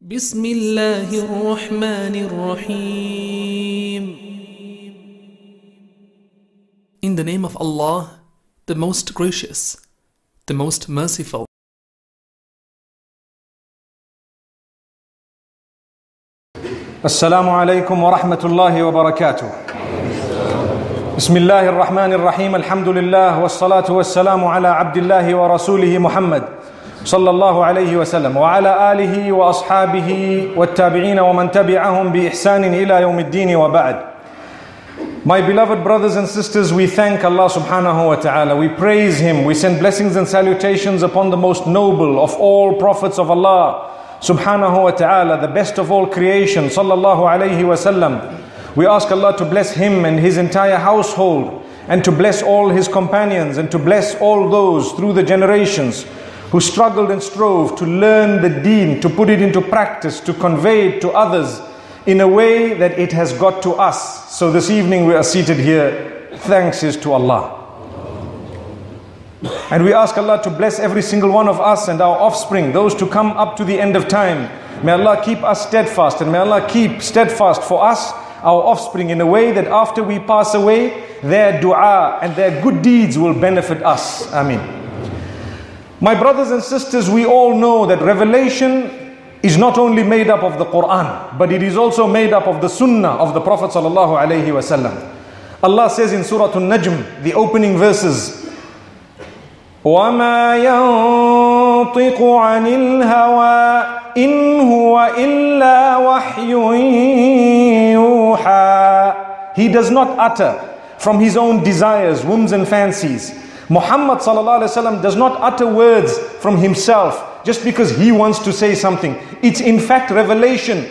بسم الله الرحمن الرحيم In the name of Allah, the most gracious, the most merciful. السلام عليكم ورحمة الله وبركاته. بسم الله الرحمن الرحيم الحمد لله والصلاة والسلام على عبد الله ورسوله محمد صلى الله عليه وسلم وعلى آله وأصحابه والتابعين ومن تبعهم بإحسان إلى يوم الدين وبعد. My beloved brothers and sisters, we thank Allah subhanahu wa ta'ala. We praise Him. We send blessings and salutations upon the most noble of all prophets of Allah subhanahu wa ta'ala, the best of all creation, sallallahu alayhi wa sallam. We ask Allah to bless him and his entire household and to bless all his companions and to bless all those through the generations who struggled and strove to learn the deen, to put it into practice, to convey it to others in a way that it has got to us. So this evening we are seated here. Thanks is to Allah. And we ask Allah to bless every single one of us and our offspring, those to come up to the end of time. May Allah keep us steadfast and may Allah keep steadfast for us, our offspring, in a way that after we pass away, their dua and their good deeds will benefit us. Ameen. My brothers and sisters, we all know that revelation is not only made up of the Quran, but it is also made up of the Sunnah of the Prophet sallallahu alaihi wasallam. Allah says in Surah An-Najm, the opening verses, وما ينطق عن الهوى إن هو إلا وحي يوحى He does not utter from his own desires, whims and fancies. Muhammad does not utter words from himself just because he wants to say something. It's in fact revelation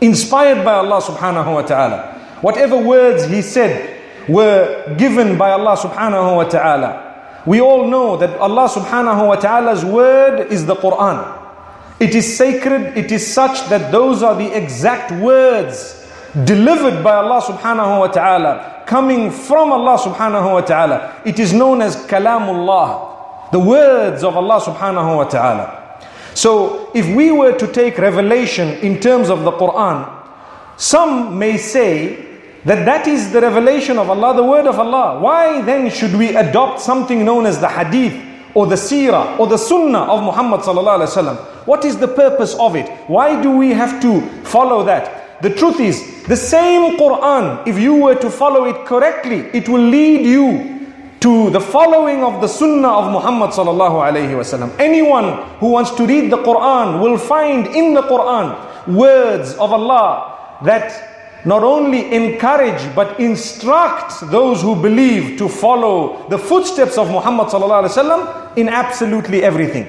inspired by Allah subhanahu wa ta'ala. Whatever words he said were given by Allah subhanahu wa ta'ala. We all know that Allah subhanahu wa ta'ala's word is the Quran. It is sacred, it is such that those are the exact words delivered by Allah subhanahu wa ta'ala, coming from Allah subhanahu wa ta'ala. It is known as Kalamullah, the words of Allah subhanahu wa ta'ala. So if we were to take revelation in terms of the Quran, some may say that that is the revelation of Allah, the word of Allah. Why then should we adopt something known as the hadith or the seerah or the sunnah of Muhammad sallallahu alaihi wasallam? What is the purpose of it? Why do we have to follow that? The truth is, the same Quran, if you were to follow it correctly, it will lead you to the following of the sunnah of Muhammad. Anyone who wants to read the Quran will find in the Quran words of Allah that not only encourage but instruct those who believe to follow the footsteps of Muhammad in absolutely everything.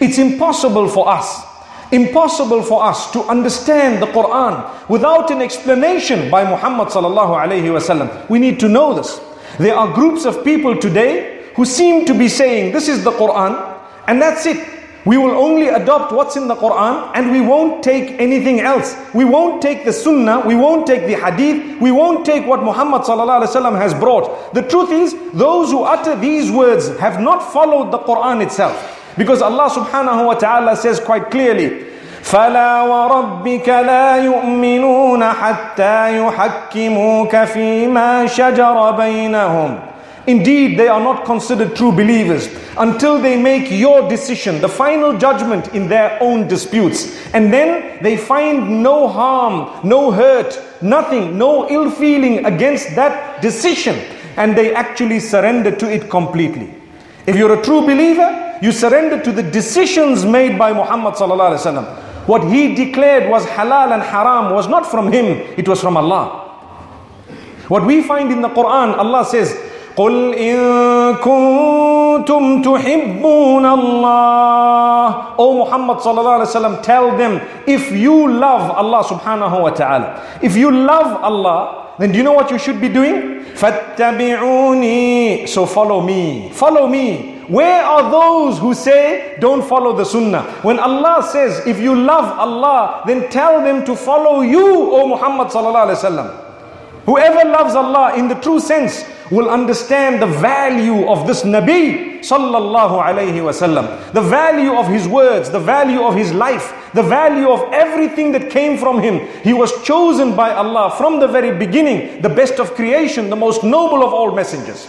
It's impossible for us, impossible for us to understand the Quran without an explanation by Muhammad sallallahu alaihi wasallam. We need to know this. There are groups of people today who seem to be saying this is the Quran and that's it. We will only adopt what's in the Quran and we won't take anything else. We won't take the Sunnah, we won't take the Hadith, we won't take what Muhammad has brought. The truth is, those who utter these words have not followed the Quran itself. Because Allah subhanahu wa ta'ala says quite clearly, فلا وربك لا يؤمنون حتى يحكموك فيما شجر بينهم Indeed, they are not considered true believers until they make your decision, the final judgment in their own disputes. And then they find no harm, no hurt, nothing, no ill feeling against that decision. And they actually surrender to it completely. If you're a true believer, you surrender to the decisions made by Muhammad sallallahu alaihi wasallam. What he declared was halal and haram was not from him, it was from Allah. What we find in the Quran, Allah says, قل إن كنتم تحبون الله O Muhammad صلى الله عليه وسلم tell them if you love Allah subhanahu wa ta'ala if you love Allah then do you know what you should be doing فاتبعوني so follow me follow me Where are those who say, don't follow the sunnah? When Allah says, if you love Allah, then tell them to follow you, O Muhammad sallallahu Whoever loves Allah in the true sense will understand the value of this Nabi sallallahu wasallam, the value of his words, the value of his life, the value of everything that came from him. He was chosen by Allah from the very beginning, the best of creation, the most noble of all messengers.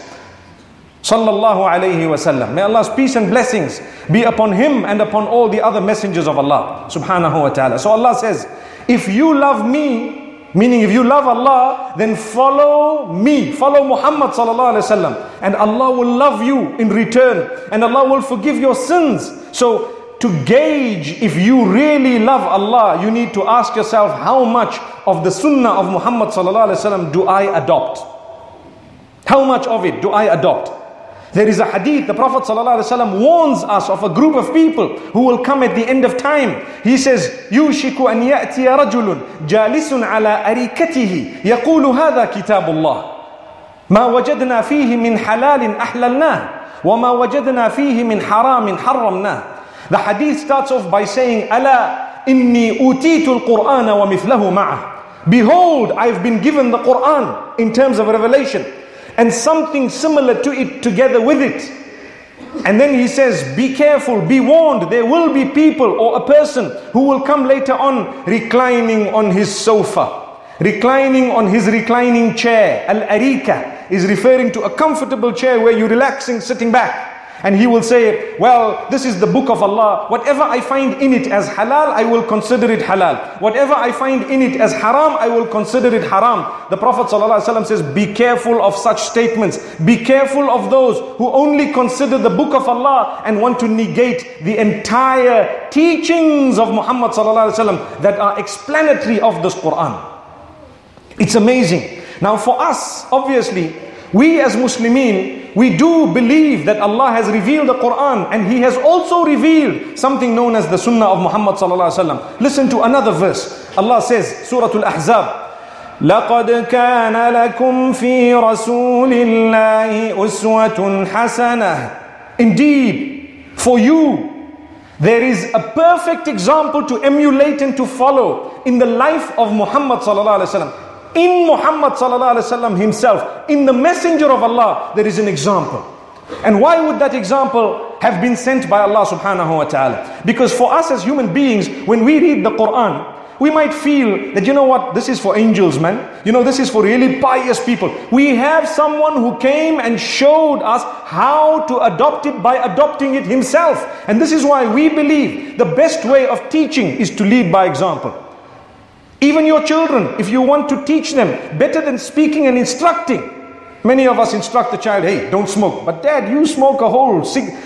Sallallahu alayhi wasallam. May Allah's peace and blessings be upon him and upon all the other messengers of Allah subhanahu wa ta'ala. So Allah says, if you love me, Meaning, if you love Allah, then follow me, follow Muhammad sallallahu alaihi wasallam, and Allah will love you in return, and Allah will forgive your sins. So, to gauge if you really love Allah, you need to ask yourself, how much of the Sunnah of Muhammad do I adopt? How much of it do I adopt? There is a hadith, the Prophet ﷺ warns us of a group of people who will come at the end of time. He says, يوشك أن يأتي رجل جالس على أريكته يقول هذا كتاب الله ما وجدنا فيه من حلال أحللناه وما وجدنا فيه من حرام حرمناه The hadith starts off by saying, ألا إني أوتيت القرآن ومثله معه Behold, I've been given the Quran in terms of revelation and something similar to it together with it. And then he says, Be careful, be warned. There will be people or a person who will come later on reclining on his sofa, reclining on his reclining chair. Al arika is referring to a comfortable chair where you're relaxing, sitting back. And he will say, Well, this is the book of Allah. Whatever I find in it as halal, I will consider it halal. Whatever I find in it as haram, I will consider it haram. The Prophet ﷺ says, Be careful of such statements. Be careful of those who only consider the book of Allah and want to negate the entire teachings of Muhammad ﷺ that are explanatory of this Quran. It's amazing. Now, for us, obviously, we as Muslimin, we do believe that Allah has revealed the Quran and He has also revealed something known as the Sunnah of Muhammad sallallahu alaihi wasallam. Listen to another verse. Allah says, Surah Al-Ahzab, لقد كان لكم في رسول الله أسوة حسنة Indeed, for you there is a perfect example to emulate and to follow in the life of Muhammad sallallahu alaihi wasallam in Muhammad himself, in the messenger of Allah, there is an example. And why would that example have been sent by Allah subhanahu wa ta'ala? Because for us as human beings, when we read the Quran, we might feel that, you know what, this is for angels, man. You know, this is for really pious people. We have someone who came and showed us how to adopt it by adopting it himself. And this is why we believe the best way of teaching is to lead by example. Even your children, if you want to teach them better than speaking and instructing. Many of us instruct the child, hey, don't smoke. But dad, you smoke a whole,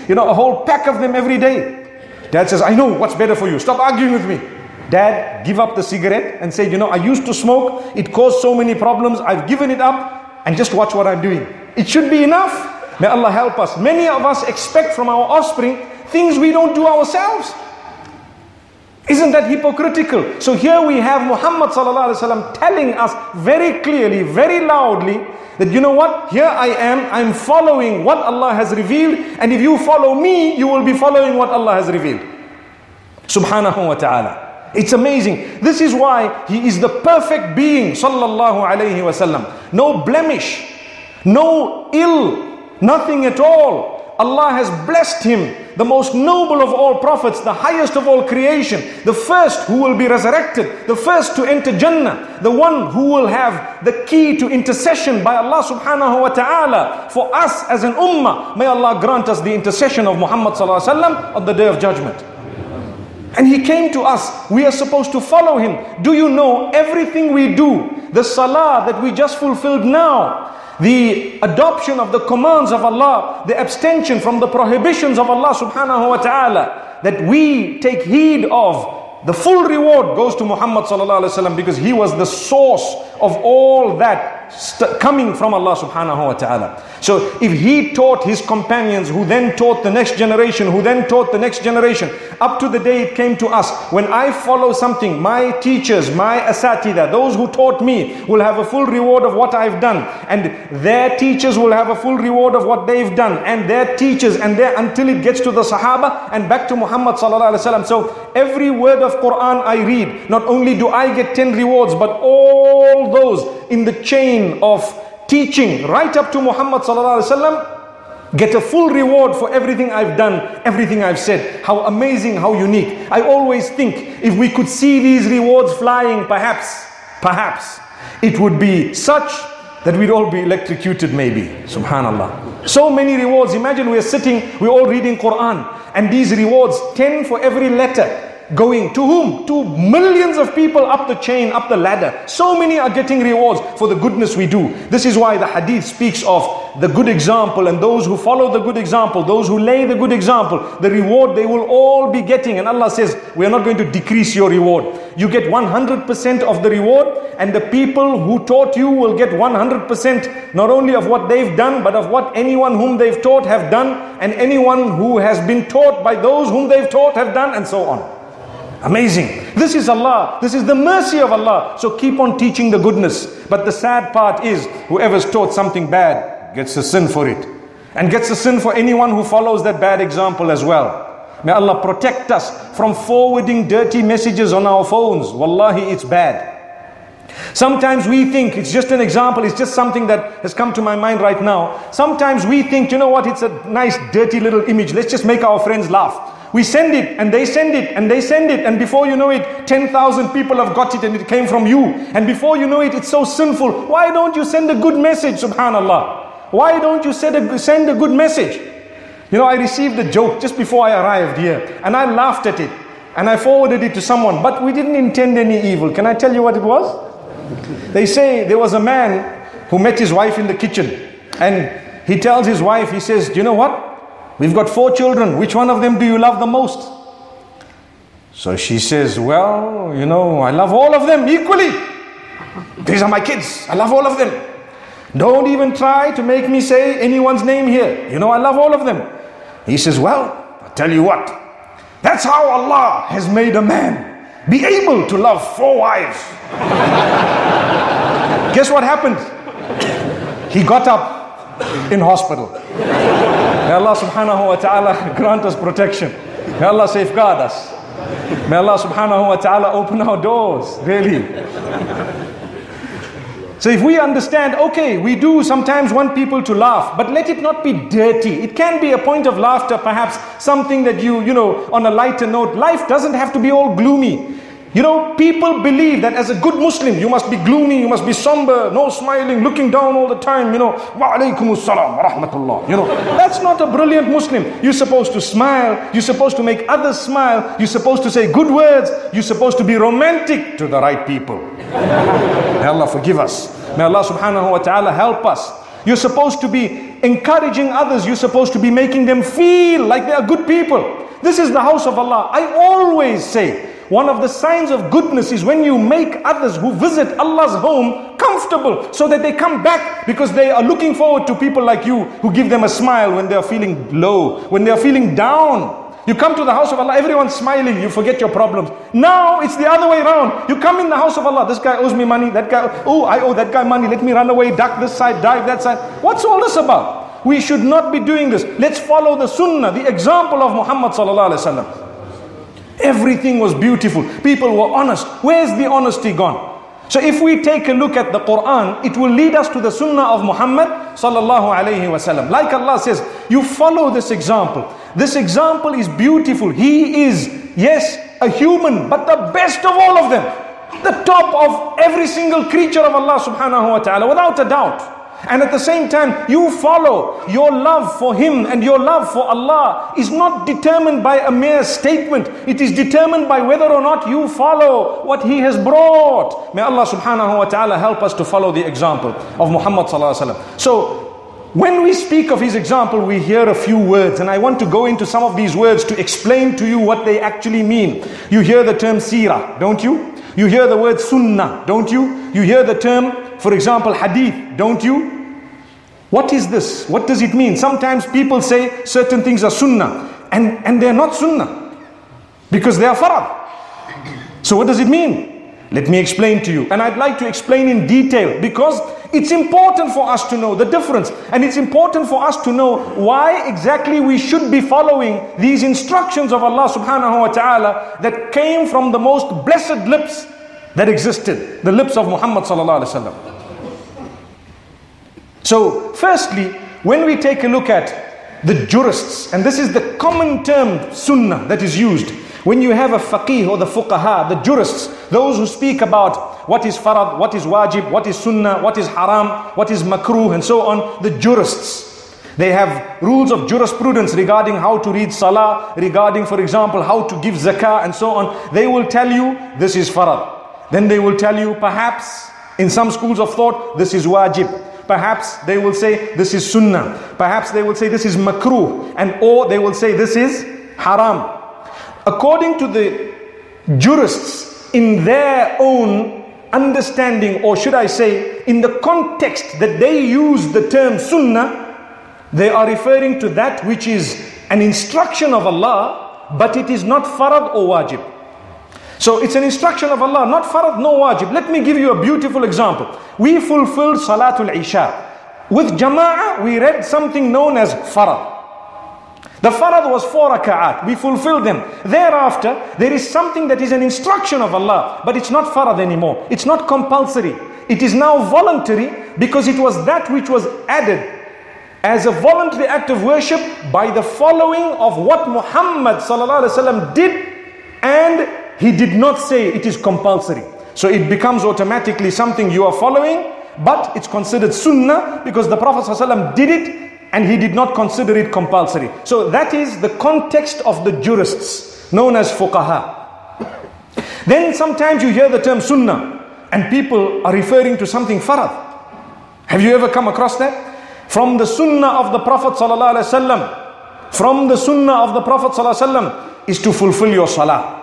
you know, a whole pack of them every day. Dad says, I know what's better for you. Stop arguing with me. Dad, give up the cigarette and say, you know, I used to smoke. It caused so many problems. I've given it up and just watch what I'm doing. It should be enough. May Allah help us. Many of us expect from our offspring things we don't do ourselves. Isn't that hypocritical? So here we have Muhammad ﷺ telling us very clearly, very loudly, that you know what? Here I am, I'm following what Allah has revealed, and if you follow me, you will be following what Allah has revealed. Subhanahu wa ta'ala. It's amazing. This is why he is the perfect being, sallallahu alayhi wasallam. No blemish, no ill, nothing at all. Allah has blessed him the most noble of all prophets, the highest of all creation, the first who will be resurrected, the first to enter Jannah, the one who will have the key to intercession by Allah subhanahu wa ta'ala for us as an ummah. May Allah grant us the intercession of Muhammad sallallahu alaihi wasallam on the day of judgment. And he came to us. We are supposed to follow him. Do you know everything we do, the salah that we just fulfilled now, the adoption of the commands of Allah, the abstention from the prohibitions of Allah subhanahu wa ta'ala, that we take heed of, the full reward goes to Muhammad sallallahu alaihi wasallam because he was the source of all that coming from Allah subhanahu wa ta'ala. So if he taught his companions who then taught the next generation, who then taught the next generation, up to the day it came to us, when I follow something, my teachers, my asatida, those who taught me will have a full reward of what I've done. And their teachers will have a full reward of what they've done. And their teachers and their until it gets to the Sahaba and back to Muhammad sallallahu alaihi wasallam. So every word of Quran I read, not only do I get 10 rewards, but all those in the chain of teaching right up to Muhammad get a full reward for everything I've done, everything I've said. How amazing, how unique. I always think if we could see these rewards flying, perhaps, perhaps, it would be such that we'd all be electrocuted maybe. Subhanallah. So many rewards. Imagine we're sitting, we're all reading Quran, and these rewards, 10 for every letter going to whom? To millions of people up the chain, up the ladder. So many are getting rewards for the goodness we do. This is why the hadith speaks of the good example and those who follow the good example, those who lay the good example, the reward they will all be getting. And Allah says, We are not going to decrease your reward. You get 100% of the reward, and the people who taught you will get 100% not only of what they've done, but of what anyone whom they've taught have done, and anyone who has been taught by those whom they've taught have done, and so on. Amazing. This is Allah. This is the mercy of Allah. So keep on teaching the goodness. But the sad part is, whoever's taught something bad gets a sin for it. And gets a sin for anyone who follows that bad example as well. May Allah protect us from forwarding dirty messages on our phones. Wallahi, it's bad. Sometimes we think, it's just an example, it's just something that has come to my mind right now. Sometimes we think, you know what, it's a nice dirty little image. Let's just make our friends laugh. We send it and they send it and they send it and before you know it 10,000 people have got it and it came from you and before you know it it's so sinful. Why don't you send a good message subhanallah? Why don't you send a, send a good message? You know I received a joke just before I arrived here and I laughed at it and I forwarded it to someone but we didn't intend any evil. Can I tell you what it was? They say there was a man who met his wife in the kitchen and he tells his wife, he says, Do you know what? We've got four children. Which one of them do you love the most? So she says, Well, you know, I love all of them equally. These are my kids. I love all of them. Don't even try to make me say anyone's name here. You know, I love all of them. He says, Well, I'll tell you what. That's how Allah has made a man be able to love four wives. Guess what happened? He got up in hospital. May Allah subhanahu wa ta'ala grant us protection. May Allah safeguard us. May Allah subhanahu wa ta'ala open our doors, really. So if we understand, okay, we do sometimes want people to laugh, but let it not be dirty. It can be a point of laughter, perhaps something that you, you know, on a lighter note. Life doesn't have to be all gloomy. You know, people believe that as a good Muslim, you must be gloomy, you must be somber, no smiling, looking down all the time, you know, wa alaykum assalam wa rahmatullah. You know, that's not a brilliant Muslim. You're supposed to smile, you're supposed to make others smile, you're supposed to say good words, you're supposed to be romantic to the right people. May Allah forgive us. May Allah subhanahu wa ta'ala help us. You're supposed to be encouraging others, you're supposed to be making them feel like they are good people. This is the house of Allah. I always say, one of the signs of goodness is when you make others who visit Allah's home comfortable so that they come back because they are looking forward to people like you who give them a smile when they are feeling low, when they are feeling down. You come to the house of Allah, everyone's smiling, you forget your problems. Now it's the other way around. You come in the house of Allah, this guy owes me money, that guy, oh, I owe that guy money, let me run away, duck this side, dive that side. What's all this about? We should not be doing this. Let's follow the sunnah, the example of Muhammad sallallahu alaihi wasallam. Everything was beautiful. People were honest. Where's the honesty gone? So if we take a look at the Quran, it will lead us to the Sunnah of Muhammad sallallahu alayhi wasallam. Like Allah says, you follow this example. This example is beautiful. He is, yes, a human, but the best of all of them. The top of every single creature of Allah subhanahu wa ta'ala, without a doubt. And at the same time, you follow your love for Him and your love for Allah is not determined by a mere statement. It is determined by whether or not you follow what He has brought. May Allah subhanahu wa ta'ala help us to follow the example of Muhammad sallallahu alaihi wasallam. So, when we speak of his example, we hear a few words, and I want to go into some of these words to explain to you what they actually mean. You hear the term seerah, don't you? You hear the word sunnah, don't you? You hear the term for example, hadith, don't you? What is this? What does it mean? Sometimes people say certain things are sunnah and, and they're not sunnah because they are farad. So what does it mean? Let me explain to you. And I'd like to explain in detail because it's important for us to know the difference. And it's important for us to know why exactly we should be following these instructions of Allah subhanahu wa ta'ala that came from the most blessed lips that existed, the lips of Muhammad sallallahu alaihi wasallam. So, firstly, when we take a look at the jurists, and this is the common term sunnah that is used, when you have a faqih or the fuqaha, the jurists, those who speak about what is farad, what is wajib, what is sunnah, what is haram, what is makruh, and so on, the jurists. They have rules of jurisprudence regarding how to read salah, regarding, for example, how to give zakah, and so on. They will tell you this is farad. Then they will tell you, perhaps, in some schools of thought, this is wajib. Perhaps they will say this is sunnah. Perhaps they will say this is makruh. And or they will say this is haram. According to the jurists, in their own understanding, or should I say, in the context that they use the term sunnah, they are referring to that which is an instruction of Allah, but it is not farad or wajib. So it's an instruction of Allah, not farad, no wajib. Let me give you a beautiful example. We fulfilled Salatul Isha. With Jama'ah, we read something known as farad. The farad was four raka'at. We fulfilled them. Thereafter, there is something that is an instruction of Allah, but it's not farad anymore. It's not compulsory. It is now voluntary because it was that which was added as a voluntary act of worship by the following of what Muhammad did and he did not say it is compulsory. So it becomes automatically something you are following, but it's considered sunnah because the Prophet ﷺ did it and he did not consider it compulsory. So that is the context of the jurists known as fuqaha. Then sometimes you hear the term sunnah and people are referring to something farad. Have you ever come across that? From the sunnah of the Prophet sallallahu from the sunnah of the Prophet sallallahu is to fulfill your salah.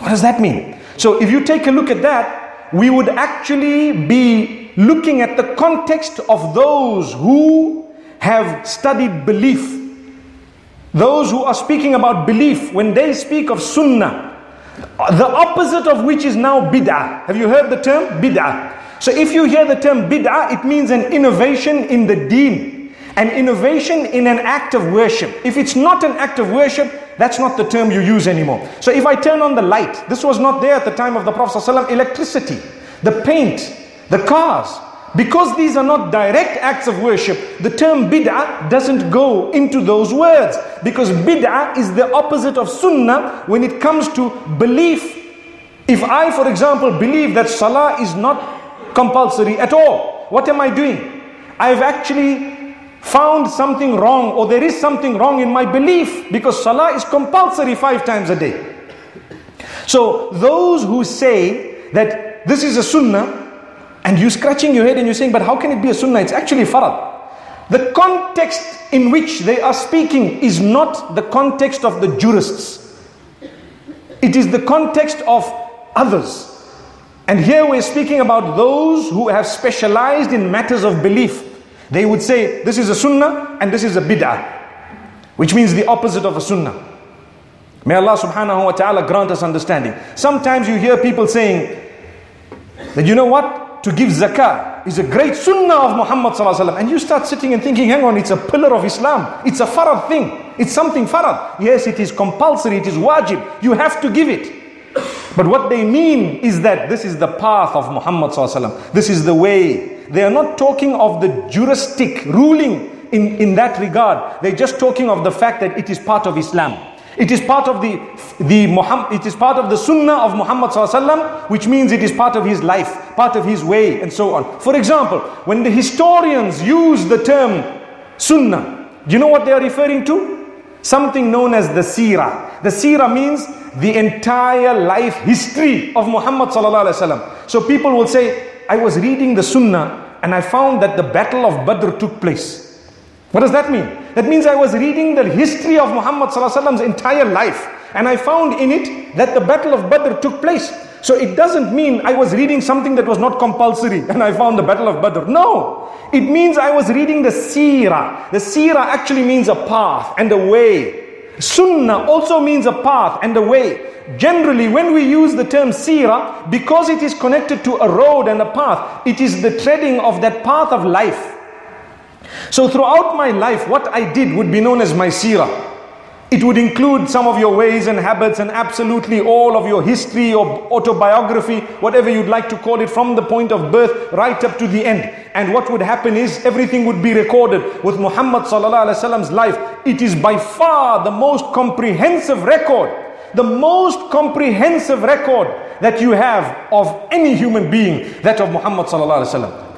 What does that mean? So if you take a look at that, we would actually be looking at the context of those who have studied belief. Those who are speaking about belief, when they speak of sunnah, the opposite of which is now bid'ah. Have you heard the term bid'ah? So if you hear the term bid'ah, it means an innovation in the deen, an innovation in an act of worship. If it's not an act of worship, that's not the term you use anymore. So if I turn on the light, this was not there at the time of the Prophet ﷺ, electricity, the paint, the cars. Because these are not direct acts of worship, the term bid'ah doesn't go into those words. Because bid'ah is the opposite of sunnah when it comes to belief. If I, for example, believe that salah is not compulsory at all, what am I doing? I've actually found something wrong or there is something wrong in my belief because salah is compulsory five times a day. So those who say that this is a sunnah, and you're scratching your head and you're saying, but how can it be a sunnah? It's actually farad. The context in which they are speaking is not the context of the jurists. It is the context of others. And here we're speaking about those who have specialized in matters of belief. They would say, this is a sunnah and this is a bid'ah, which means the opposite of a sunnah. May Allah subhanahu wa ta'ala grant us understanding. Sometimes you hear people saying that, you know what? to give zakah is a great sunnah of Muhammad and you start sitting and thinking, hang on, it's a pillar of Islam. It's a farad thing. It's something farad. Yes, it is compulsory. It is wajib. You have to give it. But what they mean is that this is the path of Muhammad This is the way. They are not talking of the juristic ruling in, in that regard. They're just talking of the fact that it is part of Islam. It is part of the, the Muhammad, it is part of the sunnah of Muhammad which means it is part of his life, part of his way and so on. For example, when the historians use the term sunnah, do you know what they are referring to? Something known as the seerah. The seerah means the entire life history of Muhammad So people will say, I was reading the sunnah and I found that the battle of Badr took place. What does that mean? That means I was reading the history of Muhammad Muhammad's entire life and I found in it that the battle of Badr took place. So it doesn't mean I was reading something that was not compulsory and I found the battle of Badr. No, it means I was reading the seerah. The seerah actually means a path and a way. Sunnah also means a path and a way. Generally, when we use the term seerah, because it is connected to a road and a path, it is the treading of that path of life. So throughout my life, what I did would be known as my seerah. It would include some of your ways and habits and absolutely all of your history or autobiography, whatever you'd like to call it, from the point of birth right up to the end. And what would happen is everything would be recorded with Muhammad wasallam's life. It is by far the most comprehensive record, the most comprehensive record that you have of any human being, that of Muhammad.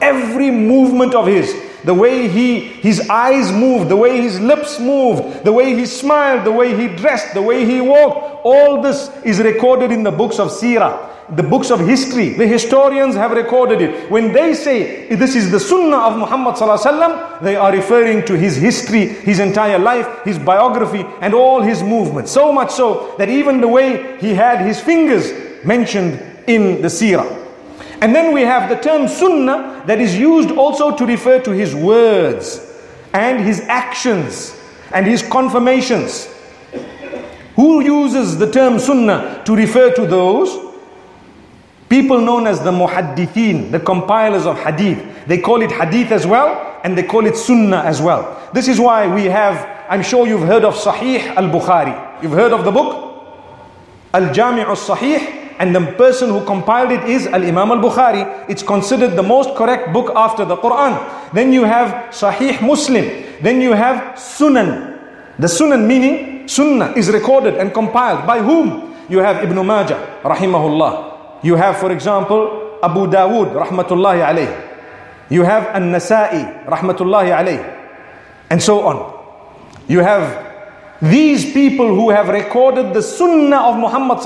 Every movement of his, the way he his eyes moved, the way his lips moved, the way he smiled, the way he dressed, the way he walked, all this is recorded in the books of Sirah. The books of history, the historians have recorded it. When they say this is the Sunnah of Muhammad they are referring to his history, his entire life, his biography, and all his movements. So much so that even the way he had his fingers mentioned in the Sirah. And then we have the term sunnah that is used also to refer to his words and his actions and his confirmations. Who uses the term sunnah to refer to those? People known as the muhaddithin, the compilers of hadith. They call it hadith as well and they call it sunnah as well. This is why we have, I'm sure you've heard of Sahih al Bukhari. You've heard of the book? Al Jami' al Sahih and the person who compiled it is Al Imam al Bukhari. It's considered the most correct book after the Quran. Then you have Sahih Muslim. Then you have Sunan. The Sunan meaning Sunnah is recorded and compiled by whom? You have Ibn Majah, rahimahullah. You have, for example, Abu Dawood, rahmatullahi alayh. You have An-Nasa'i, rahmatullahi alayh. And so on. You have these people who have recorded the Sunnah of Muhammad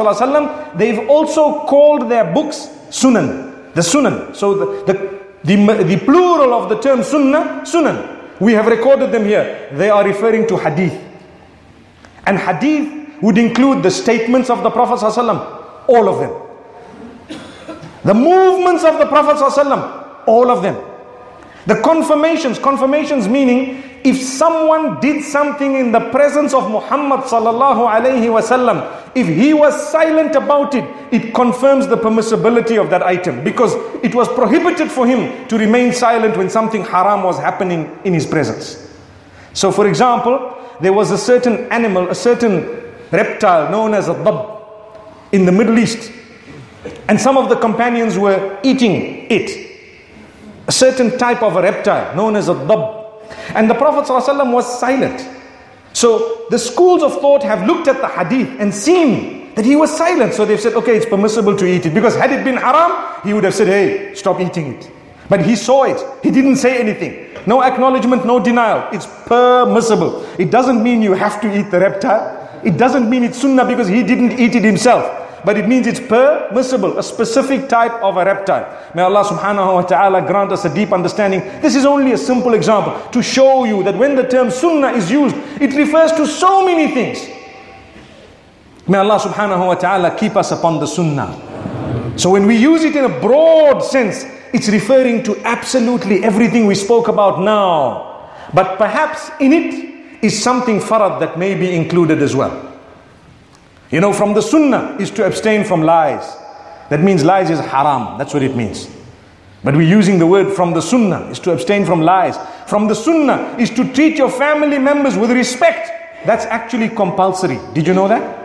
they've also called their books Sunan, the Sunan. So the, the, the, the plural of the term Sunnah, Sunan. We have recorded them here. They are referring to Hadith. And Hadith would include the statements of the Prophet all of them. The movements of the Prophet all of them. The confirmations, confirmations meaning if someone did something in the presence of Muhammad sallallahu alaihi wasallam, if he was silent about it, it confirms the permissibility of that item because it was prohibited for him to remain silent when something haram was happening in his presence. So, for example, there was a certain animal, a certain reptile known as a dab in the Middle East, and some of the companions were eating it. A certain type of a reptile known as a dab and the Prophet ﷺ was silent. So the schools of thought have looked at the hadith and seen that he was silent. So they've said, okay, it's permissible to eat it. Because had it been haram, he would have said, hey, stop eating it. But he saw it. He didn't say anything. No acknowledgement, no denial. It's permissible. It doesn't mean you have to eat the reptile. It doesn't mean it's sunnah because he didn't eat it himself but it means it's permissible, a specific type of a reptile. May Allah subhanahu wa ta'ala grant us a deep understanding. This is only a simple example to show you that when the term sunnah is used, it refers to so many things. May Allah subhanahu wa ta'ala keep us upon the sunnah. So when we use it in a broad sense, it's referring to absolutely everything we spoke about now. But perhaps in it is something farad that may be included as well. You know, from the sunnah is to abstain from lies. That means lies is haram. That's what it means. But we're using the word from the sunnah is to abstain from lies. From the sunnah is to treat your family members with respect. That's actually compulsory. Did you know that?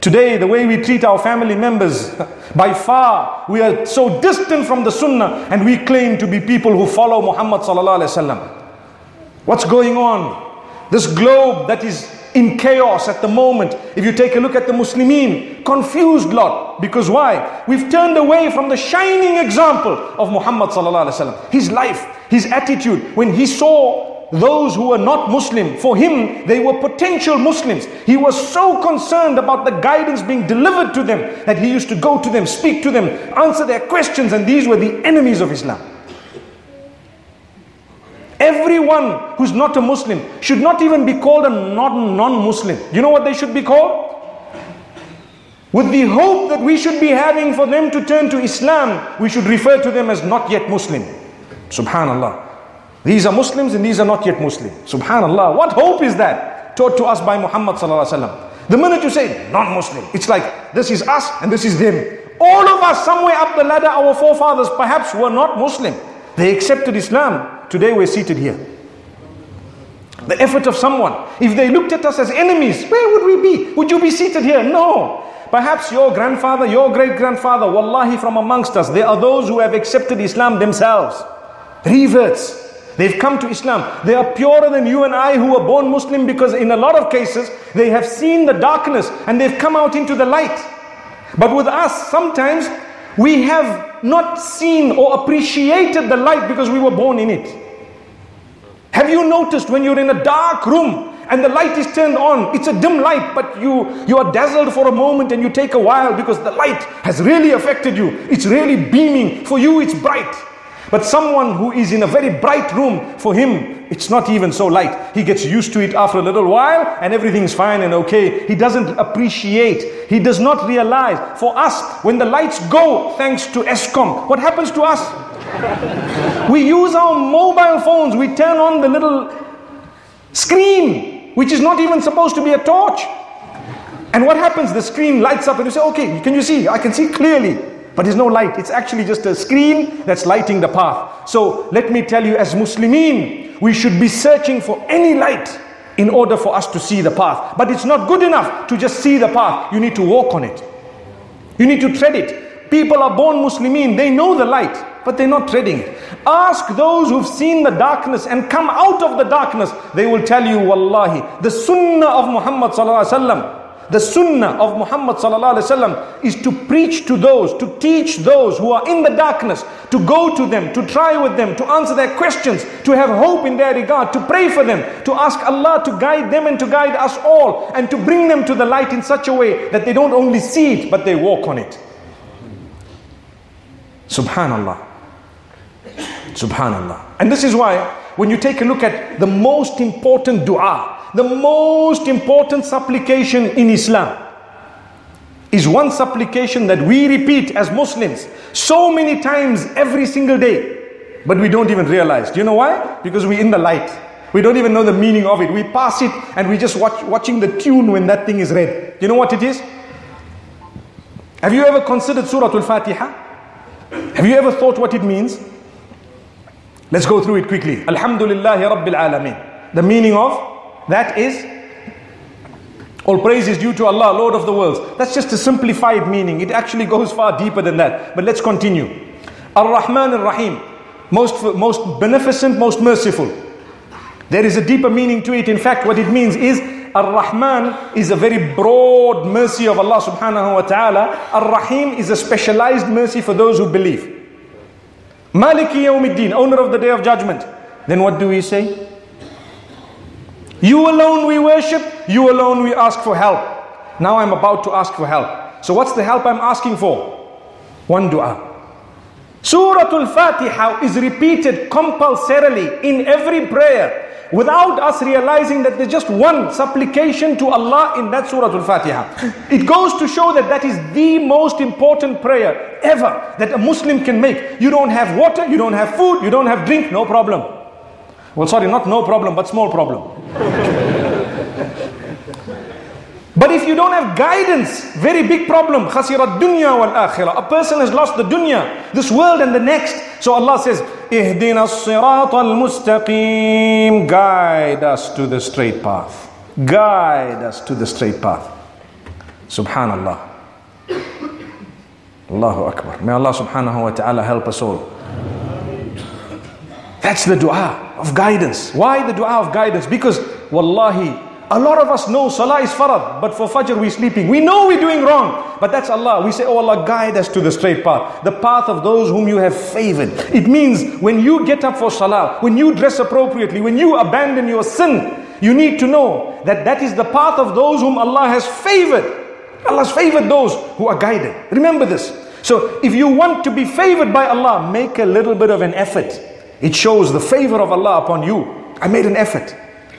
Today, the way we treat our family members, by far, we are so distant from the sunnah and we claim to be people who follow Muhammad. What's going on? This globe that is in chaos at the moment. If you take a look at the Muslimin, confused lot. Because why? We've turned away from the shining example of Muhammad. His life, his attitude. When he saw those who were not Muslim, for him, they were potential Muslims. He was so concerned about the guidance being delivered to them that he used to go to them, speak to them, answer their questions, and these were the enemies of Islam. Everyone who's not a Muslim should not even be called a non-Muslim. You know what they should be called? With the hope that we should be having for them to turn to Islam, we should refer to them as not yet Muslim. Subhanallah. These are Muslims and these are not yet Muslim. Subhanallah. What hope is that taught to us by Muhammad The minute you say non-Muslim, it's like this is us and this is them. All of us somewhere up the ladder, our forefathers perhaps were not Muslim. They accepted Islam. Today we're seated here. The effort of someone. If they looked at us as enemies, where would we be? Would you be seated here? No. Perhaps your grandfather, your great grandfather, wallahi, from amongst us, there are those who have accepted Islam themselves. Reverts. They've come to Islam. They are purer than you and I who were born Muslim because in a lot of cases they have seen the darkness and they've come out into the light. But with us, sometimes we have not seen or appreciated the light because we were born in it. Have you noticed when you're in a dark room and the light is turned on, it's a dim light, but you, you are dazzled for a moment and you take a while because the light has really affected you. It's really beaming. For you, it's bright. But someone who is in a very bright room, for him, it's not even so light. He gets used to it after a little while and everything's fine and okay. He doesn't appreciate, he does not realize. For us, when the lights go, thanks to Eskom, what happens to us? we use our mobile phones, we turn on the little screen, which is not even supposed to be a torch. And what happens? The screen lights up and you say, okay, can you see? I can see clearly. But there's no light. It's actually just a screen that's lighting the path. So let me tell you, as Muslimin, we should be searching for any light in order for us to see the path. But it's not good enough to just see the path. You need to walk on it. You need to tread it. People are born Muslimin, they know the light but they're not treading it. Ask those who've seen the darkness and come out of the darkness. They will tell you, Wallahi, the sunnah of Muhammad sallallahu alaihi wasallam. The sunnah of Muhammad is to preach to those, to teach those who are in the darkness, to go to them, to try with them, to answer their questions, to have hope in their regard, to pray for them, to ask Allah to guide them and to guide us all, and to bring them to the light in such a way that they don't only see it, but they walk on it. Subhanallah. Subhanallah. And this is why when you take a look at the most important dua, the most important supplication in Islam is one supplication that we repeat as Muslims so many times every single day, but we don't even realize. Do you know why? Because we're in the light. We don't even know the meaning of it. We pass it and we just watch watching the tune when that thing is read. Do you know what it is? Have you ever considered Surah Al-Fatiha? Have you ever thought what it means? Let's go through it quickly. Alhamdulillah Rabbil Alameen. The meaning of that is all praise is due to Allah, Lord of the worlds. That's just a simplified meaning. It actually goes far deeper than that. But let's continue. Ar-Rahman Ar-Rahim. Most, most beneficent, most merciful. There is a deeper meaning to it. In fact, what it means is Ar-Rahman is a very broad mercy of Allah subhanahu wa ta'ala. Ar-Rahim is a specialized mercy for those who believe. Maliki Yawmiddin, owner of the day of judgment. Then what do we say? You alone we worship, you alone we ask for help. Now I'm about to ask for help. So what's the help I'm asking for? One dua. Surah Al-Fatiha is repeated compulsorily in every prayer without us realizing that there's just one supplication to Allah in that Surah Al-Fatiha. It goes to show that that is the most important prayer ever that a Muslim can make. You don't have water, you don't have food, you don't have drink, no problem. Well, sorry, not no problem, but small problem. but if you don't have guidance, very big problem. Khasirat dunya wal akhirah. A person has lost the dunya, this world and the next. So Allah says, Ihdina sirat al mustaqim. Guide us to the straight path. Guide us to the straight path. Subhanallah. Allahu Akbar. May Allah subhanahu wa ta'ala help us all. That's the dua of guidance. Why the dua of guidance? Because wallahi, a lot of us know Salah is farad, but for Fajr we're sleeping. We know we're doing wrong, but that's Allah. We say, Oh Allah, guide us to the straight path, the path of those whom you have favored. It means when you get up for Salah, when you dress appropriately, when you abandon your sin, you need to know that that is the path of those whom Allah has favored. Allah has favored those who are guided. Remember this. So if you want to be favored by Allah, make a little bit of an effort. It shows the favor of Allah upon you. I made an effort.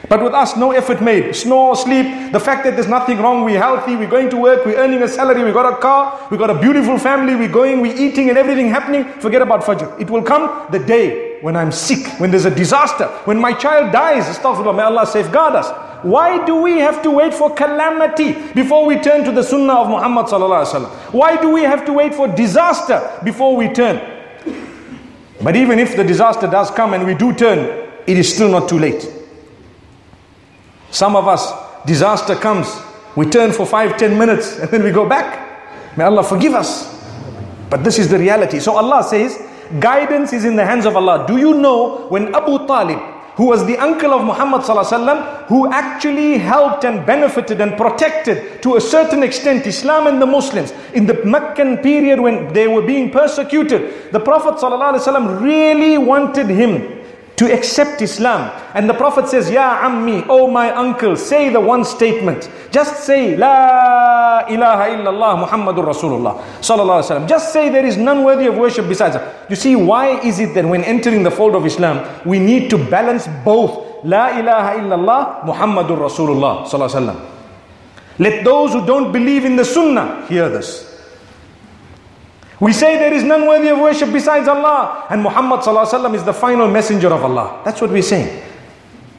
But with us, no effort made. Snore, sleep, the fact that there's nothing wrong, we're healthy, we're going to work, we're earning a salary, we got a car, we got a beautiful family, we're going, we're eating and everything happening. Forget about Fajr. It will come the day when I'm sick, when there's a disaster, when my child dies. Astaghfirullah, may Allah safeguard us. Why do we have to wait for calamity before we turn to the sunnah of Muhammad Why do we have to wait for disaster before we turn? But even if the disaster does come and we do turn, it is still not too late. Some of us, disaster comes, we turn for five, ten minutes, and then we go back. May Allah forgive us. But this is the reality. So Allah says, guidance is in the hands of Allah. Do you know when Abu Talib, who was the uncle of Muhammad who actually helped and benefited and protected to a certain extent Islam and the Muslims in the Meccan period when they were being persecuted. The Prophet really wanted him to accept Islam. And the Prophet says, Ya Ammi, oh my uncle, say the one statement. Just say, La ilaha illallah Muhammadur Rasulullah. Sallallahu Alaihi Wasallam. Just say there is none worthy of worship besides Allah. You see, why is it that when entering the fold of Islam, we need to balance both La ilaha illallah Muhammadur Rasulullah. Sallallahu Alaihi Wasallam. Let those who don't believe in the Sunnah hear this. We say there is none worthy of worship besides Allah. And Muhammad is the final messenger of Allah. That's what we're saying.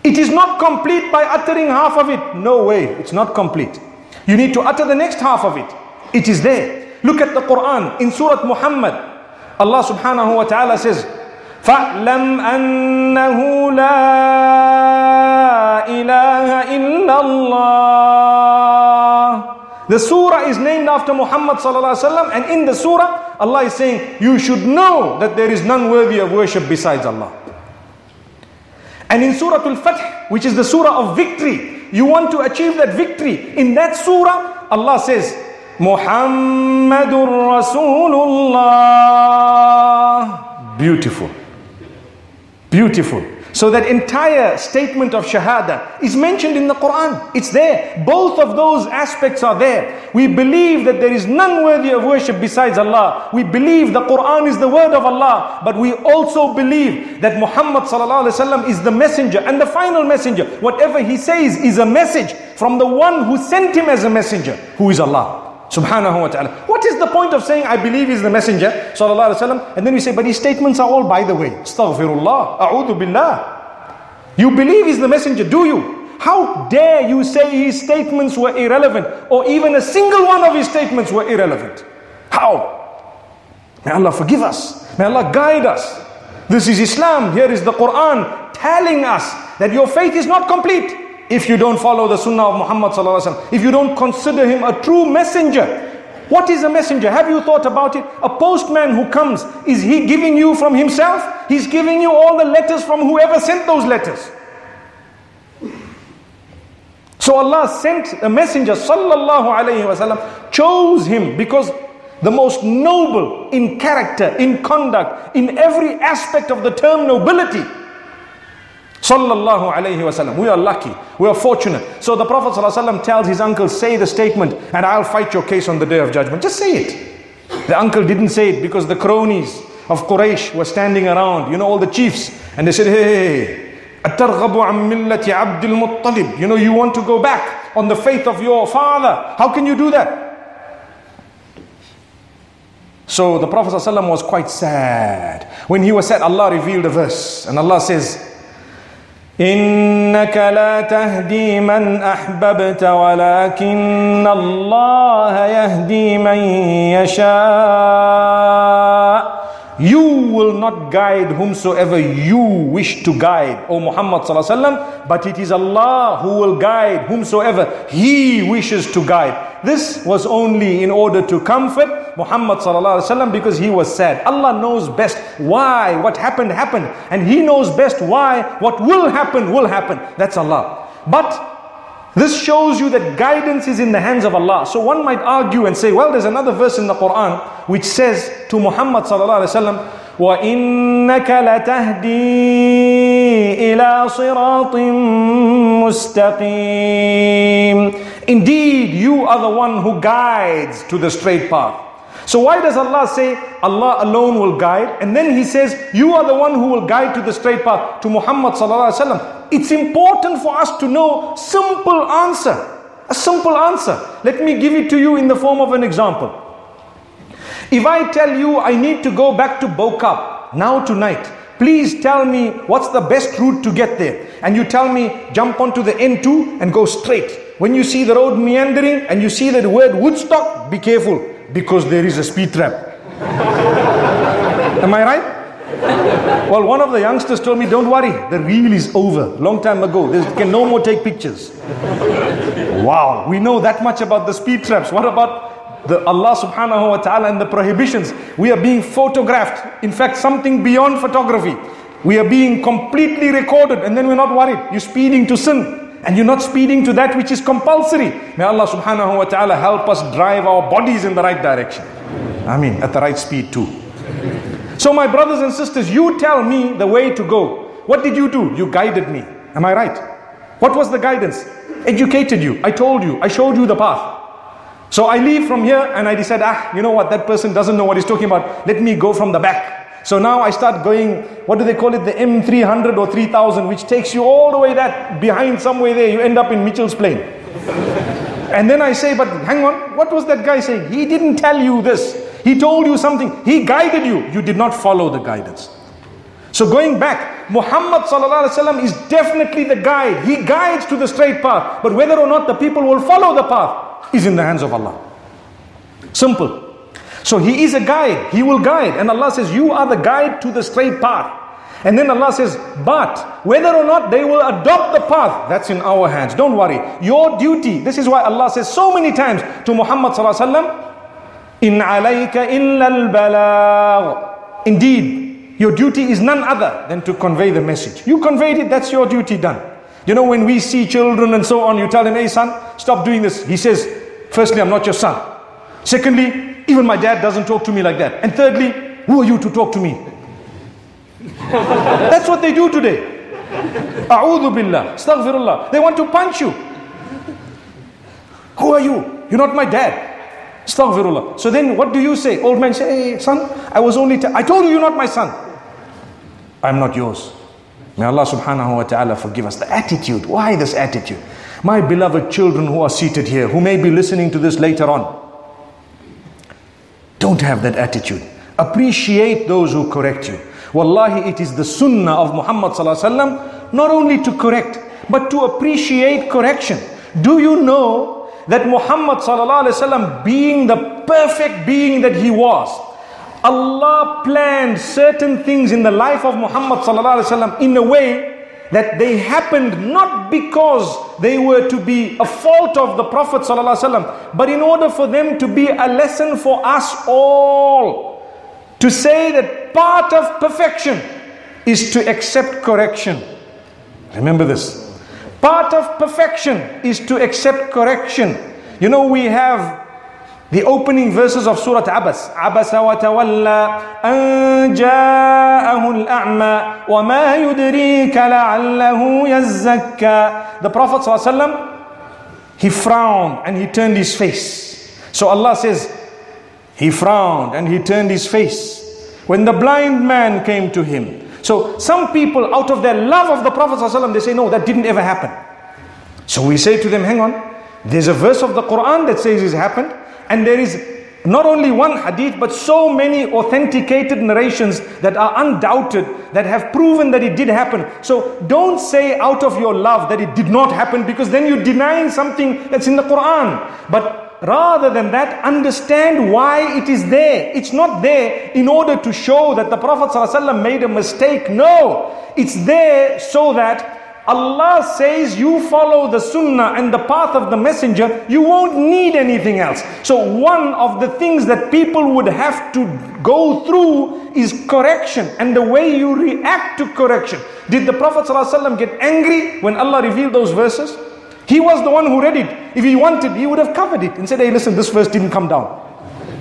It is not complete by uttering half of it. No way, it's not complete. You need to utter the next half of it. It is there. Look at the Quran in Surah Muhammad. Allah subhanahu wa ta'ala says, فَاعْلَمْ أَنَّهُ لَا إِلَهَ إِلَّا اللَّهِ the surah is named after Muhammad and in the surah, Allah is saying, you should know that there is none worthy of worship besides Allah. And in Surah Al-Fath, which is the surah of victory, you want to achieve that victory. In that surah, Allah says, Muhammadur Rasulullah. Beautiful. Beautiful. So that entire statement of Shahada is mentioned in the Quran. It's there. Both of those aspects are there. We believe that there is none worthy of worship besides Allah. We believe the Quran is the word of Allah. But we also believe that Muhammad is the messenger and the final messenger. Whatever he says is a message from the one who sent him as a messenger, who is Allah. Subhanahu wa ta'ala. What is the point of saying, I believe he's the messenger, sallallahu alayhi wa and then we say, but his statements are all by the way. Astaghfirullah, a'udhu billah. You believe he's the messenger, do you? How dare you say his statements were irrelevant, or even a single one of his statements were irrelevant? How? May Allah forgive us. May Allah guide us. This is Islam. Here is the Quran telling us that your faith is not complete if you don't follow the sunnah of Muhammad if you don't consider him a true messenger. What is a messenger? Have you thought about it? A postman who comes, is he giving you from himself? He's giving you all the letters from whoever sent those letters. So Allah sent a messenger, sallallahu alayhi wasallam, chose him because the most noble in character, in conduct, in every aspect of the term nobility Sallallahu alayhi wasallam. We are lucky. We are fortunate. So the Prophet tells his uncle, say the statement and I'll fight your case on the day of judgment. Just say it. The uncle didn't say it because the cronies of Quraysh were standing around, you know, all the chiefs. And they said, hey, You know, you want to go back on the faith of your father. How can you do that? So the Prophet was quite sad. When he was sad, Allah revealed a verse. And Allah says, إنك لا تهدي من أحببت ولكن الله يهدي من يشاء You will not guide whomsoever you wish to guide, O Muhammad sallallahu but it is Allah who will guide whomsoever He wishes to guide. This was only in order to comfort Muhammad sallallahu because he was sad. Allah knows best why what happened happened, and He knows best why what will happen will happen. That's Allah. But this shows you that guidance is in the hands of Allah. So one might argue and say, well, there's another verse in the Quran which says to Muhammad sallallahu alaihi wasallam, وَإِنَّكَ لَتَهْدِي إِلَى صِرَاطٍ مُسْتَقِيمٍ Indeed, you are the one who guides to the straight path. So why does Allah say Allah alone will guide? And then He says, you are the one who will guide to the straight path to Muhammad. It's important for us to know simple answer. A simple answer. Let me give it to you in the form of an example. If I tell you I need to go back to Bo-Kaap now tonight, please tell me what's the best route to get there. And you tell me jump onto the N2 and go straight. When you see the road meandering and you see the word Woodstock, be careful because there is a speed trap. Am I right? well, one of the youngsters told me, don't worry, the reel is over. Long time ago. They can no more take pictures. wow, we know that much about the speed traps. What about the Allah subhanahu wa ta'ala and the prohibitions? We are being photographed. In fact, something beyond photography. We are being completely recorded and then we're not worried. You're speeding to sin and you're not speeding to that which is compulsory. May Allah subhanahu wa ta'ala help us drive our bodies in the right direction. I mean, at the right speed too. So, my brothers and sisters, you tell me the way to go. What did you do? You guided me. Am I right? What was the guidance? Educated you. I told you. I showed you the path. So I leave from here and I decide, ah, you know what, that person doesn't know what he's talking about. Let me go from the back. So now I start going, what do they call it, the M300 or 3000, which takes you all the way that behind somewhere there, you end up in Mitchell's Plain. and then I say, but hang on, what was that guy saying? He didn't tell you this. He told you something. He guided you. You did not follow the guidance. So going back, Muhammad is definitely the guide. He guides to the straight path. But whether or not the people will follow the path is in the hands of Allah. Simple. So he is a guide. He will guide. And Allah says, you are the guide to the straight path. And then Allah says, but whether or not they will adopt the path, that's in our hands. Don't worry. Your duty, this is why Allah says so many times to Muhammad in alayka illa al Indeed, your duty is none other than to convey the message. You conveyed it, that's your duty done. You know, when we see children and so on, you tell them, hey son, stop doing this. He says, firstly, I'm not your son. Secondly, even my dad doesn't talk to me like that. And thirdly, who are you to talk to me? That's what they do today. A'udhu billah, astaghfirullah. They want to punch you. Who are you? You're not my dad. Astaghfirullah. So then what do you say? Old man say, hey son, I was only, I told you you're not my son. I'm not yours. May Allah subhanahu wa ta'ala forgive us. The attitude. Why this attitude? My beloved children who are seated here, who may be listening to this later on, don't have that attitude. Appreciate those who correct you. Wallahi, it is the sunnah of Muhammad not only to correct, but to appreciate correction. Do you know that Muhammad being the perfect being that he was, Allah planned certain things in the life of Muhammad in a way that they happened not because they were to be a fault of the Prophet sallallahu but in order for them to be a lesson for us all. To say that part of perfection is to accept correction. Remember this. Part of perfection is to accept correction. You know, we have the opening verses of Surah Abasa. Tawalla an ja'ahu al-a'ma wa ma yudrika la'allahu yazzakka. The Prophet ﷺ, he frowned and he turned his face. So Allah says, he frowned and he turned his face when the blind man came to him. So some people, out of their love of the Prophet ﷺ, they say, no, that didn't ever happen. So we say to them, hang on, there's a verse of the Quran that says it happened, and there is not only one hadith, but so many authenticated narrations that are undoubted, that have proven that it did happen. So don't say out of your love that it did not happen, because then you're denying something that's in the Quran. But Rather than that, understand why it is there. It's not there in order to show that the Prophet ﷺ made a mistake. No, it's there so that Allah says you follow the sunnah and the path of the messenger, you won't need anything else. So, one of the things that people would have to go through is correction and the way you react to correction. Did the Prophet ﷺ get angry when Allah revealed those verses? He was the one who read it. If he wanted, he would have covered it and said, Hey, listen, this verse didn't come down.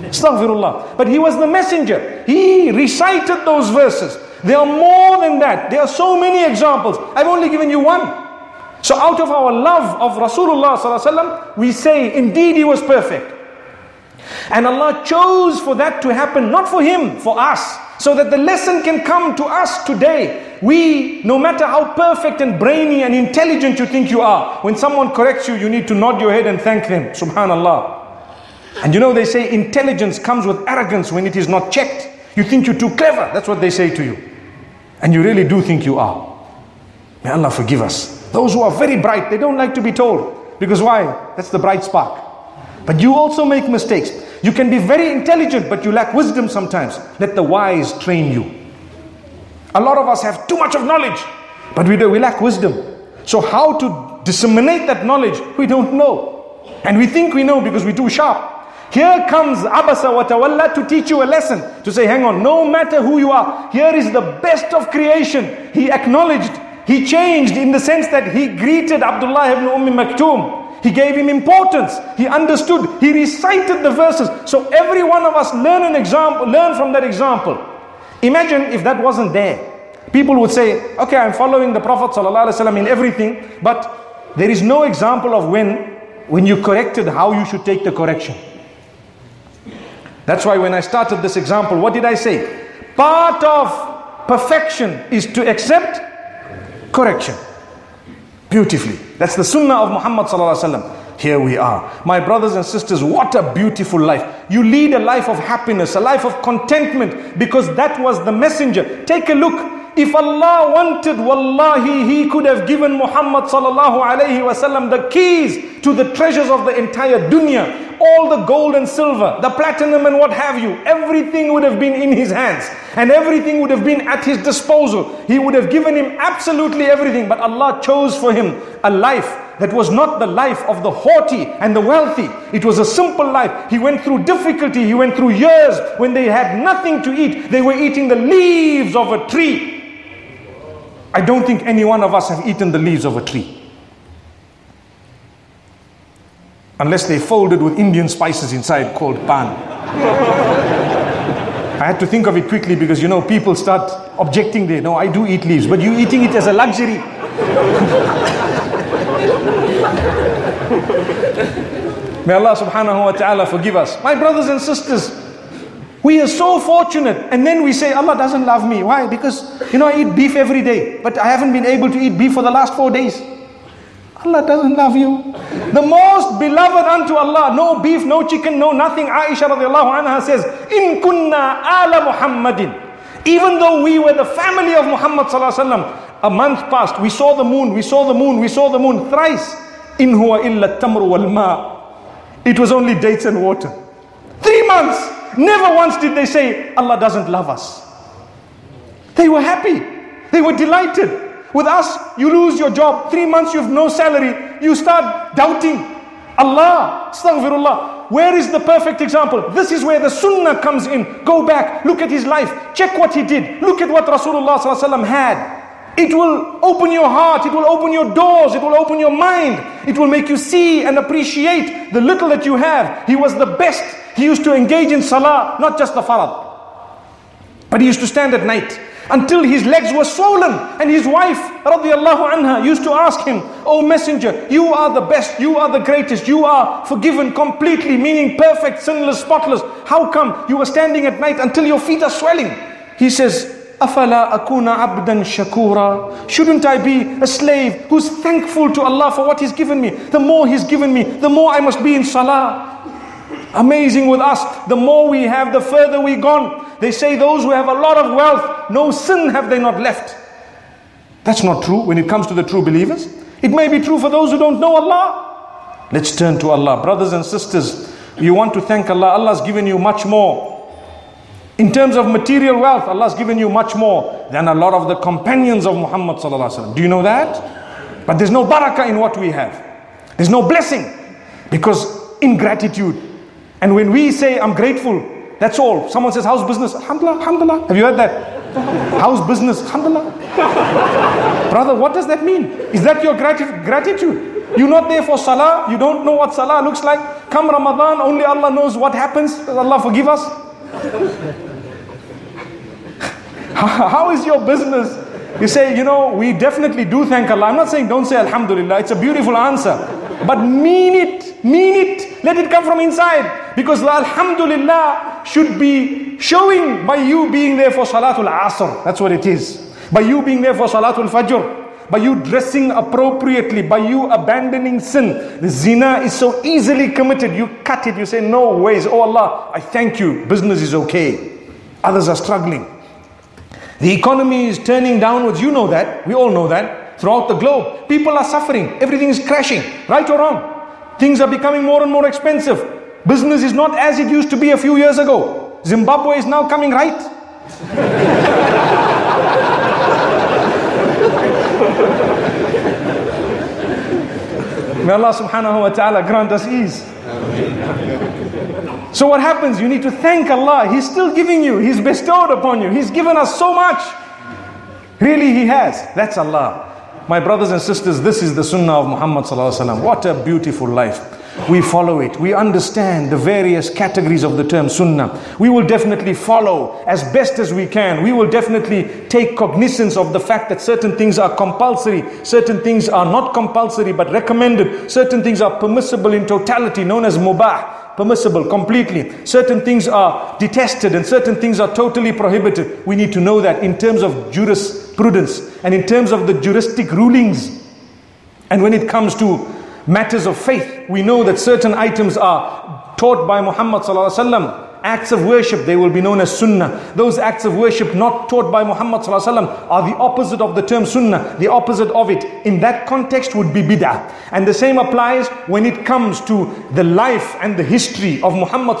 Astaghfirullah. But he was the messenger. He recited those verses. There are more than that. There are so many examples. I've only given you one. So out of our love of Rasulullah we say, indeed he was perfect. And Allah chose for that to happen, not for him, for us. So that the lesson can come to us today. We, no matter how perfect and brainy and intelligent you think you are, when someone corrects you, you need to nod your head and thank them. Subhanallah. And you know, they say intelligence comes with arrogance when it is not checked. You think you're too clever. That's what they say to you. And you really do think you are. May Allah forgive us. Those who are very bright, they don't like to be told. Because why? That's the bright spark. But you also make mistakes. You can be very intelligent, but you lack wisdom sometimes. Let the wise train you. A lot of us have too much of knowledge, but we, do, we lack wisdom. So, how to disseminate that knowledge, we don't know. And we think we know because we're too sharp. Here comes Abasa wa to teach you a lesson. To say, hang on, no matter who you are, here is the best of creation. He acknowledged, he changed in the sense that he greeted Abdullah ibn Umm Maktoum. He gave him importance. He understood. He recited the verses. So every one of us learn an example, learn from that example. Imagine if that wasn't there. People would say, okay, I'm following the Prophet ﷺ in everything, but there is no example of when, when you corrected how you should take the correction. That's why when I started this example, what did I say? Part of perfection is to accept correction. Beautifully. That's the sunnah of Muhammad Here we are. My brothers and sisters, what a beautiful life. You lead a life of happiness, a life of contentment because that was the messenger. Take a look. If Allah wanted, wallahi, He could have given Muhammad sallallahu alayhi wasallam the keys to the treasures of the entire dunya all the gold and silver, the platinum and what have you, everything would have been in his hands and everything would have been at his disposal. He would have given him absolutely everything, but Allah chose for him a life that was not the life of the haughty and the wealthy. It was a simple life. He went through difficulty, he went through years when they had nothing to eat. They were eating the leaves of a tree. I don't think any one of us have eaten the leaves of a tree. unless they folded with Indian spices inside called pan. I had to think of it quickly because you know people start objecting there. No, I do eat leaves, but you're eating it as a luxury. May Allah subhanahu wa ta'ala forgive us. My brothers and sisters, we are so fortunate and then we say Allah doesn't love me. Why? Because you know I eat beef every day, but I haven't been able to eat beef for the last four days. Allah doesn't love you. The most beloved unto Allah, no beef, no chicken, no nothing. Aisha radiallahu anha says, In kunna ala Muhammadin. Even though we were the family of Muhammad sallallahu a month passed, we saw the moon, we saw the moon, we saw the moon thrice. In huwa illa tamru wal ma. It was only dates and water. Three months. Never once did they say, Allah doesn't love us. They were happy. They were delighted. With us, you lose your job. Three months you have no salary. You start doubting. Allah, astaghfirullah. Where is the perfect example? This is where the sunnah comes in. Go back, look at his life, check what he did, look at what Rasulullah had. It will open your heart, it will open your doors, it will open your mind, it will make you see and appreciate the little that you have. He was the best. He used to engage in salah, not just the farad. But he used to stand at night until his legs were swollen. And his wife, radiallahu anha, used to ask him, Oh messenger, you are the best, you are the greatest, you are forgiven completely, meaning perfect, sinless, spotless. How come you were standing at night until your feet are swelling? He says, Afala akuna abdan shakura. Shouldn't I be a slave who's thankful to Allah for what He's given me? The more He's given me, the more I must be in salah. Amazing with us, the more we have, the further we gone. They say those who have a lot of wealth, no sin have they not left. That's not true when it comes to the true believers. It may be true for those who don't know Allah. Let's turn to Allah. Brothers and sisters, you want to thank Allah. Allah's given you much more. In terms of material wealth, Allah's given you much more than a lot of the companions of Muhammad. Do you know that? But there's no barakah in what we have. There's no blessing because ingratitude. And when we say, I'm grateful, that's all. Someone says, How's business? Alhamdulillah, Alhamdulillah. Have you heard that? How's business? Alhamdulillah. Brother, what does that mean? Is that your grati- gratitude? You're not there for salah. You don't know what salah looks like. Come Ramadan, only Allah knows what happens. Allah forgive us. How is your business? You say, you know, we definitely do thank Allah. I'm not saying don't say Alhamdulillah. It's a beautiful answer. But mean it. Mean it. Let it come from inside. Because Alhamdulillah should be showing by you being there for Salatul Asr. That's what it is. By you being there for Salatul Fajr by you dressing appropriately, by you abandoning sin. The zina is so easily committed. You cut it, you say, No ways. Oh Allah, I thank you. Business is okay. Others are struggling. The economy is turning downwards. You know that. We all know that. Throughout the globe, people are suffering. Everything is crashing. Right or wrong? Things are becoming more and more expensive. Business is not as it used to be a few years ago. Zimbabwe is now coming right. May Allah subhanahu wa ta'ala grant us ease. So what happens? You need to thank Allah. He's still giving you. He's bestowed upon you. He's given us so much. Really, He has. That's Allah. My brothers and sisters, this is the Sunnah of Muhammad. What a beautiful life. We follow it. We understand the various categories of the term Sunnah. We will definitely follow as best as we can. We will definitely take cognizance of the fact that certain things are compulsory, certain things are not compulsory but recommended, certain things are permissible in totality, known as mubah permissible completely. Certain things are detested and certain things are totally prohibited. We need to know that in terms of jurisprudence and in terms of the juristic rulings. And when it comes to matters of faith, we know that certain items are taught by Muhammad acts of worship, they will be known as sunnah. Those acts of worship not taught by Muhammad are the opposite of the term sunnah. The opposite of it in that context would be bid'ah. And the same applies when it comes to the life and the history of Muhammad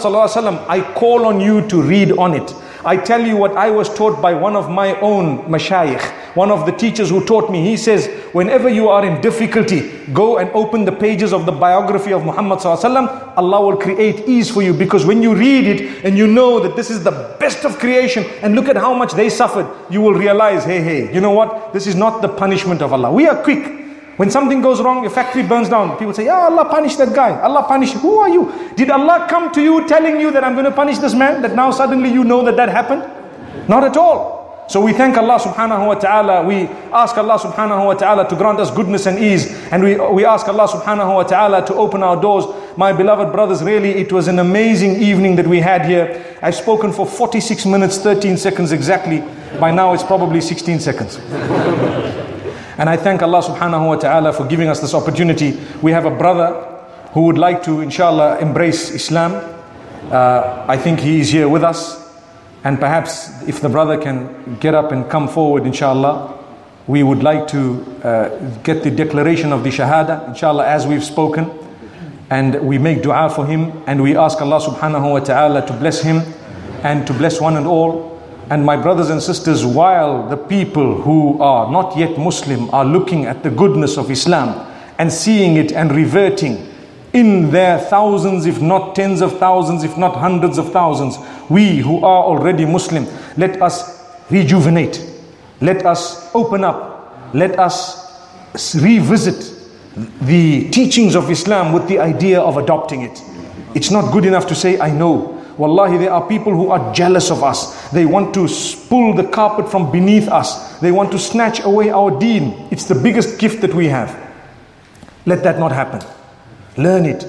I call on you to read on it. I tell you what I was taught by one of my own mashayikh, one of the teachers who taught me. He says, whenever you are in difficulty, go and open the pages of the biography of Muhammad Allah will create ease for you because when you read it and you know that this is the best of creation and look at how much they suffered, you will realize, hey, hey, you know what? This is not the punishment of Allah. We are quick. When something goes wrong, your factory burns down. People say, Yeah, Allah punish that guy. Allah punish. Who are you? Did Allah come to you telling you that I'm going to punish this man? That now suddenly you know that that happened? Not at all. So we thank Allah subhanahu wa ta'ala. We ask Allah subhanahu wa ta'ala to grant us goodness and ease. And we, we ask Allah subhanahu wa ta'ala to open our doors. My beloved brothers, really, it was an amazing evening that we had here. I've spoken for 46 minutes, 13 seconds exactly. By now it's probably 16 seconds. And I thank Allah subhanahu wa ta'ala for giving us this opportunity. We have a brother who would like to, inshallah, embrace Islam. Uh, I think he is here with us. And perhaps if the brother can get up and come forward, inshallah, we would like to uh, get the declaration of the Shahada, inshallah, as we've spoken. And we make dua for him and we ask Allah subhanahu wa ta'ala to bless him and to bless one and all. And my brothers and sisters, while the people who are not yet Muslim are looking at the goodness of Islam and seeing it and reverting in their thousands, if not tens of thousands, if not hundreds of thousands, we who are already Muslim, let us rejuvenate, let us open up, let us revisit the teachings of Islam with the idea of adopting it. It's not good enough to say, I know. Wallahi, there are people who are jealous of us. They want to pull the carpet from beneath us. They want to snatch away our deen. It's the biggest gift that we have. Let that not happen. Learn it,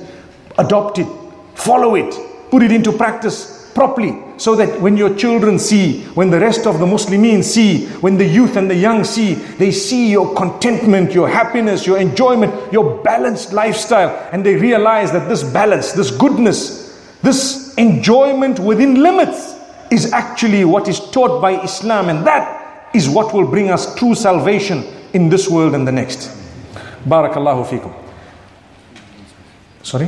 adopt it, follow it, put it into practice properly so that when your children see, when the rest of the Muslimin see, when the youth and the young see, they see your contentment, your happiness, your enjoyment, your balanced lifestyle, and they realize that this balance, this goodness, this enjoyment within limits is actually what is taught by Islam, and that is what will bring us true salvation in this world and the next. Barakallahu fikum. Sorry?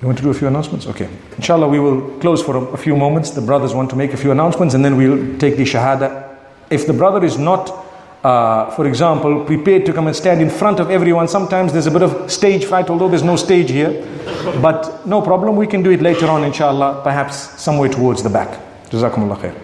You want to do a few announcements? Okay. Inshallah, we will close for a, a, few moments. The brothers want to make a few announcements and then we'll take the Shahada. If the brother is not uh, for example, prepared to come and stand in front of everyone. Sometimes there's a bit of stage fright, although there's no stage here. But no problem, we can do it later on, inshallah, perhaps somewhere towards the back. Jazakumullah khair.